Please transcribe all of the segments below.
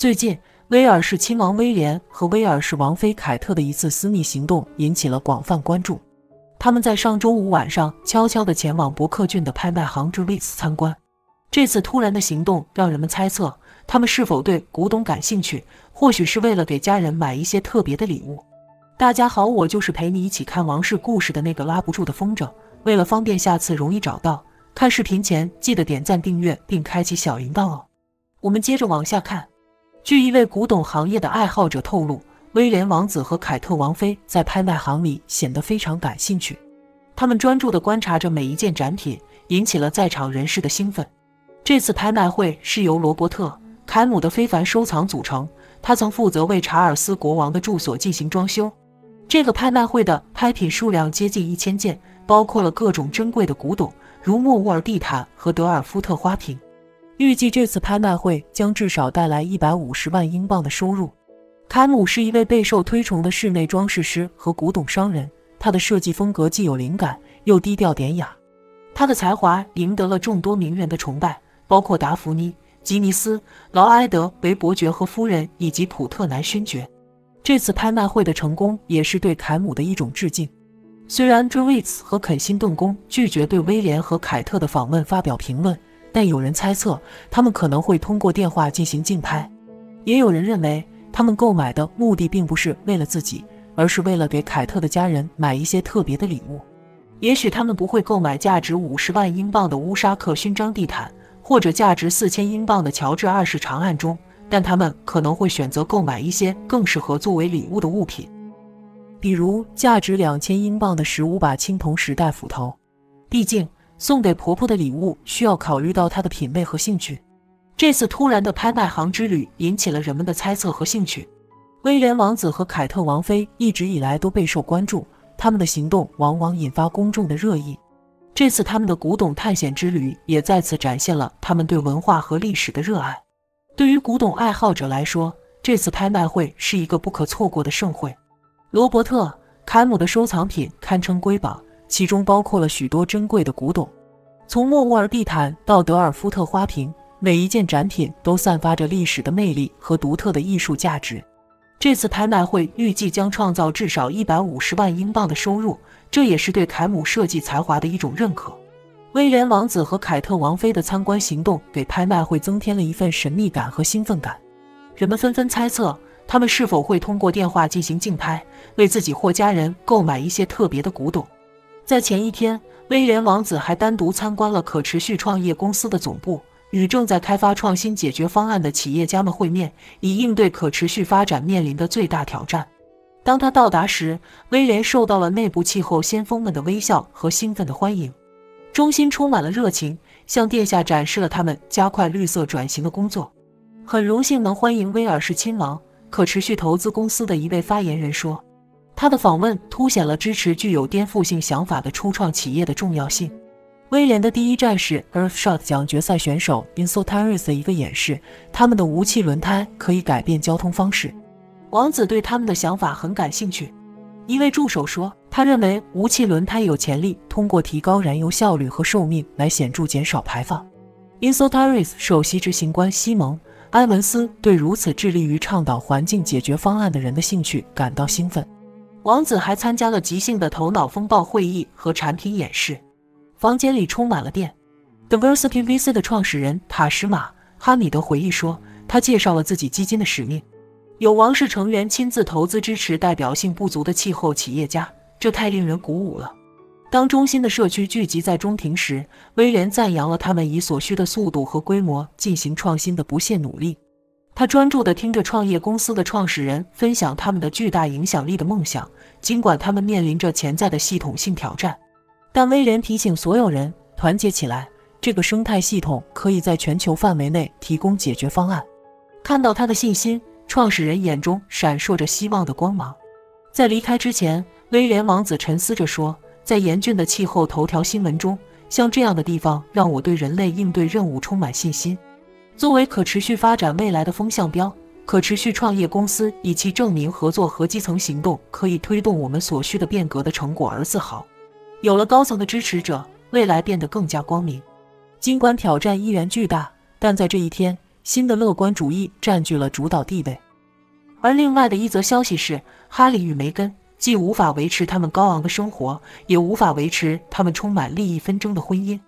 最近，威尔士亲王威廉和威尔士王妃凯特的一次私密行动引起了广泛关注。他们在上周五晚上悄悄地前往伯克郡的拍卖行 j u w i s 参观。这次突然的行动让人们猜测，他们是否对古董感兴趣，或许是为了给家人买一些特别的礼物。大家好，我就是陪你一起看王室故事的那个拉不住的风筝。为了方便下次容易找到，看视频前记得点赞、订阅并开启小铃铛哦。我们接着往下看。据一位古董行业的爱好者透露，威廉王子和凯特王妃在拍卖行里显得非常感兴趣，他们专注地观察着每一件展品，引起了在场人士的兴奋。这次拍卖会是由罗伯特·凯姆的非凡收藏组成，他曾负责为查尔斯国王的住所进行装修。这个拍卖会的拍品数量接近一千件，包括了各种珍贵的古董，如莫卧儿地毯和德尔夫特花瓶。预计这次拍卖会将至少带来一百五十万英镑的收入。凯姆是一位备受推崇的室内装饰师和古董商人，他的设计风格既有灵感又低调典雅。他的才华赢得了众多名人的崇拜，包括达芙妮·吉尼斯、劳埃德·韦伯爵和夫人以及普特南勋爵。这次拍卖会的成功也是对凯姆的一种致敬。虽然 j o i s 和肯辛顿宫拒绝对威廉和凯特的访问发表评论。但有人猜测，他们可能会通过电话进行竞拍；也有人认为，他们购买的目的并不是为了自己，而是为了给凯特的家人买一些特别的礼物。也许他们不会购买价值五十万英镑的乌沙克勋章地毯，或者价值四千英镑的乔治二世长案中，但他们可能会选择购买一些更适合作为礼物的物品，比如价值两千英镑的十五把青铜时代斧头。毕竟。送给婆婆的礼物需要考虑到她的品味和兴趣。这次突然的拍卖行之旅引起了人们的猜测和兴趣。威廉王子和凯特王妃一直以来都备受关注，他们的行动往往引发公众的热议。这次他们的古董探险之旅也再次展现了他们对文化和历史的热爱。对于古董爱好者来说，这次拍卖会是一个不可错过的盛会。罗伯特·凯姆的收藏品堪称瑰宝。其中包括了许多珍贵的古董，从莫卧儿地毯到德尔夫特花瓶，每一件展品都散发着历史的魅力和独特的艺术价值。这次拍卖会预计将创造至少一百五十万英镑的收入，这也是对凯姆设计才华的一种认可。威廉王子和凯特王妃的参观行动给拍卖会增添了一份神秘感和兴奋感。人们纷纷猜测，他们是否会通过电话进行竞拍，为自己或家人购买一些特别的古董。在前一天，威廉王子还单独参观了可持续创业公司的总部，与正在开发创新解决方案的企业家们会面，以应对可持续发展面临的最大挑战。当他到达时，威廉受到了内部气候先锋们的微笑和兴奋的欢迎，中心充满了热情，向殿下展示了他们加快绿色转型的工作。很荣幸能欢迎威尔士亲王，可持续投资公司的一位发言人说。他的访问凸显了支持具有颠覆性想法的初创企业的重要性。威廉的第一站是 Earthshot 奖决赛选手 Insultaris 的一个演示，他们的无气轮胎可以改变交通方式。王子对他们的想法很感兴趣。一位助手说，他认为无气轮胎有潜力通过提高燃油效率和寿命来显著减少排放。Insultaris 首席执行官西蒙·埃文斯对如此致力于倡导环境解决方案的人的兴趣感到兴奋。王子还参加了即兴的头脑风暴会议和产品演示，房间里充满了电。Diversity VC 的创始人塔什马·哈米德回忆说：“他介绍了自己基金的使命，有王室成员亲自投资支持代表性不足的气候企业家，这太令人鼓舞了。”当中心的社区聚集在中庭时，威廉赞扬了他们以所需的速度和规模进行创新的不懈努力。他专注地听着创业公司的创始人分享他们的巨大影响力的梦想，尽管他们面临着潜在的系统性挑战。但威廉提醒所有人团结起来，这个生态系统可以在全球范围内提供解决方案。看到他的信心，创始人眼中闪烁着希望的光芒。在离开之前，威廉王子沉思着说：“在严峻的气候头条新闻中，像这样的地方让我对人类应对任务充满信心。”作为可持续发展未来的风向标，可持续创业公司以其证明合作和基层行动可以推动我们所需的变革的成果而自豪。有了高层的支持者，未来变得更加光明。尽管挑战依然巨大，但在这一天，新的乐观主义占据了主导地位。而另外的一则消息是，哈利与梅根既无法维持他们高昂的生活，也无法维持他们充满利益纷争的婚姻。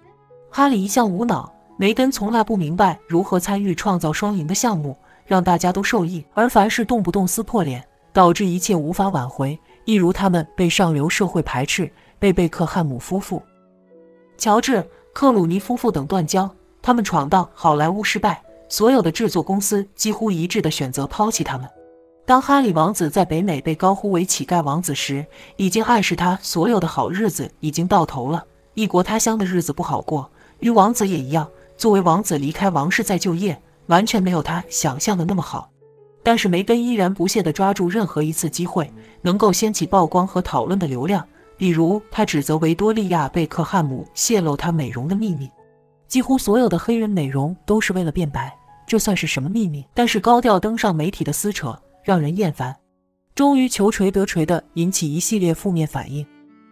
哈利一向无脑，梅根从来不明白如何参与创造双赢的项目，让大家都受益。而凡事动不动撕破脸，导致一切无法挽回，一如他们被上流社会排斥，被贝克汉姆夫妇、乔治、克鲁尼夫妇等断交，他们闯荡好莱坞失败，所有的制作公司几乎一致的选择抛弃他们。当哈里王子在北美被高呼为乞丐王子时，已经暗示他所有的好日子已经到头了，异国他乡的日子不好过。与王子也一样，作为王子离开王室再就业，完全没有他想象的那么好。但是梅根依然不懈地抓住任何一次机会，能够掀起曝光和讨论的流量。比如，他指责维多利亚·贝克汉姆泄露他美容的秘密。几乎所有的黑人美容都是为了变白，这算是什么秘密？但是高调登上媒体的撕扯。让人厌烦，终于求锤得锤的引起一系列负面反应。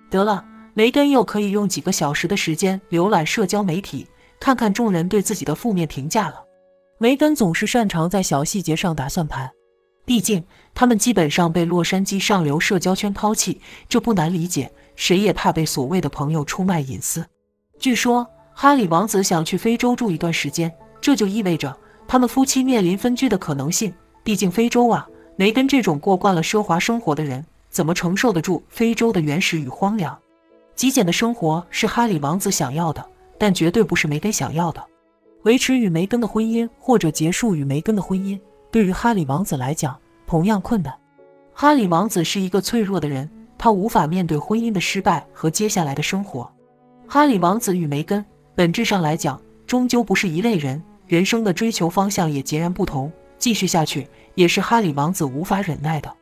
得了，雷根又可以用几个小时的时间浏览社交媒体，看看众人对自己的负面评价了。梅根总是擅长在小细节上打算盘，毕竟他们基本上被洛杉矶上流社交圈抛弃，这不难理解。谁也怕被所谓的朋友出卖隐私。据说哈里王子想去非洲住一段时间，这就意味着他们夫妻面临分居的可能性。毕竟非洲啊。梅根这种过惯了奢华生活的人，怎么承受得住非洲的原始与荒凉？极简的生活是哈里王子想要的，但绝对不是梅根想要的。维持与梅根的婚姻，或者结束与梅根的婚姻，对于哈里王子来讲同样困难。哈里王子是一个脆弱的人，他无法面对婚姻的失败和接下来的生活。哈里王子与梅根本质上来讲，终究不是一类人，人生的追求方向也截然不同。继续下去也是哈里王子无法忍耐的。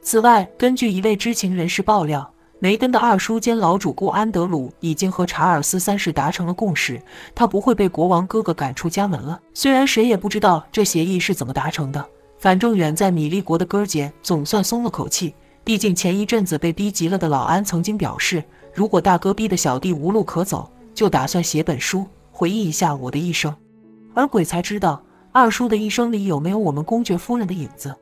此外，根据一位知情人士爆料，梅根的二叔兼老主顾安德鲁已经和查尔斯三世达成了共识，他不会被国王哥哥赶出家门了。虽然谁也不知道这协议是怎么达成的，反正远在米利国的哥儿姐总算松了口气。毕竟前一阵子被逼急了的老安曾经表示，如果大哥逼得小弟无路可走，就打算写本书回忆一下我的一生。而鬼才知道。二叔的一生里有没有我们公爵夫人的影子？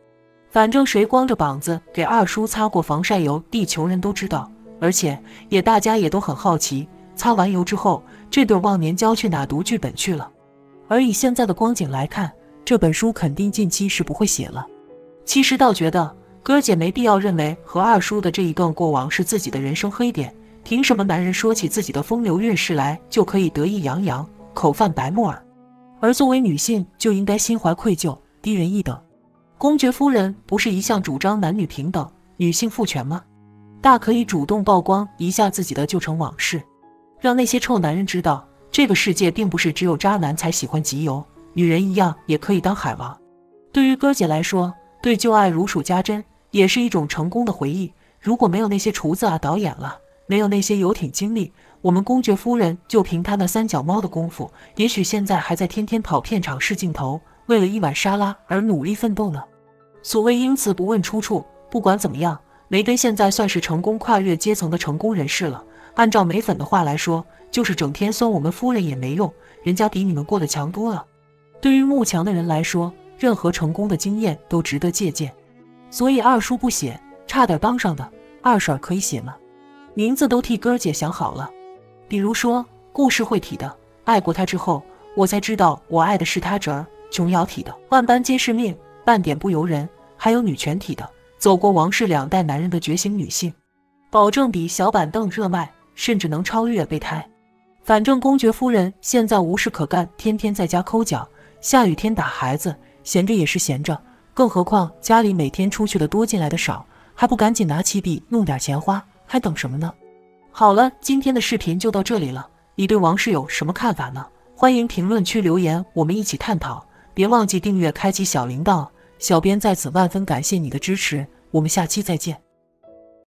反正谁光着膀子给二叔擦过防晒油，地球人都知道。而且也大家也都很好奇，擦完油之后，这对忘年交去哪读剧本去了？而以现在的光景来看，这本书肯定近期是不会写了。其实倒觉得哥姐没必要认为和二叔的这一段过往是自己的人生黑点。凭什么男人说起自己的风流韵事来就可以得意洋洋，口泛白沫儿？而作为女性，就应该心怀愧疚，低人一等。公爵夫人不是一向主张男女平等、女性赋权吗？大可以主动曝光一下自己的旧城往事，让那些臭男人知道，这个世界并不是只有渣男才喜欢集邮，女人一样也可以当海王。对于哥姐来说，对旧爱如数家珍，也是一种成功的回忆。如果没有那些厨子啊、导演了，没有那些游艇经历。我们公爵夫人就凭她那三脚猫的功夫，也许现在还在天天跑片场试镜头，为了一碗沙拉而努力奋斗呢。所谓因此不问出处，不管怎么样，梅根现在算是成功跨越阶层的成功人士了。按照梅粉的话来说，就是整天酸我们夫人也没用，人家比你们过得强多了。对于慕强的人来说，任何成功的经验都值得借鉴。所以二叔不写，差点帮上的二婶可以写吗？名字都替哥儿姐想好了。比如说，故事会体的爱过他之后，我才知道我爱的是他侄儿；琼瑶体的万般皆是命，半点不由人；还有女权体的走过王室两代男人的觉醒女性，保证比小板凳热卖，甚至能超越备胎。反正公爵夫人现在无事可干，天天在家抠脚，下雨天打孩子，闲着也是闲着。更何况家里每天出去的多，进来的少，还不赶紧拿起笔弄点钱花，还等什么呢？好了，今天的视频就到这里了。你对王室有什么看法呢？欢迎评论区留言，我们一起探讨。别忘记订阅，开启小铃铛。小编在此万分感谢你的支持，我们下期再见。